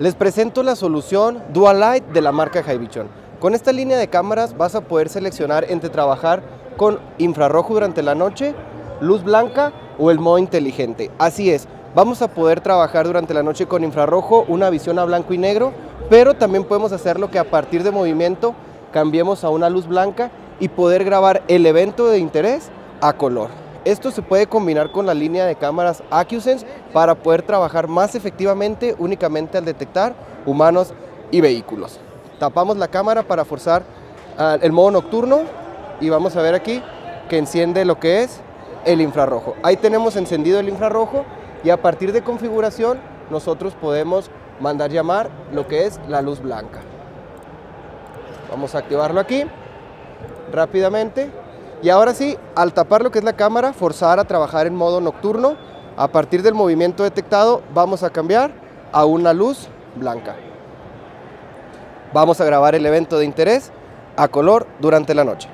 Les presento la solución Dual Light de la marca Vision. Con esta línea de cámaras vas a poder seleccionar entre trabajar con infrarrojo durante la noche, luz blanca o el modo inteligente. Así es, vamos a poder trabajar durante la noche con infrarrojo, una visión a blanco y negro, pero también podemos hacerlo que a partir de movimiento cambiemos a una luz blanca y poder grabar el evento de interés a color. Esto se puede combinar con la línea de cámaras AccuSense para poder trabajar más efectivamente únicamente al detectar humanos y vehículos. Tapamos la cámara para forzar ah, el modo nocturno y vamos a ver aquí que enciende lo que es el infrarrojo. Ahí tenemos encendido el infrarrojo y a partir de configuración nosotros podemos mandar llamar lo que es la luz blanca. Vamos a activarlo aquí rápidamente y ahora sí, al tapar lo que es la cámara, forzar a trabajar en modo nocturno. A partir del movimiento detectado, vamos a cambiar a una luz blanca. Vamos a grabar el evento de interés a color durante la noche.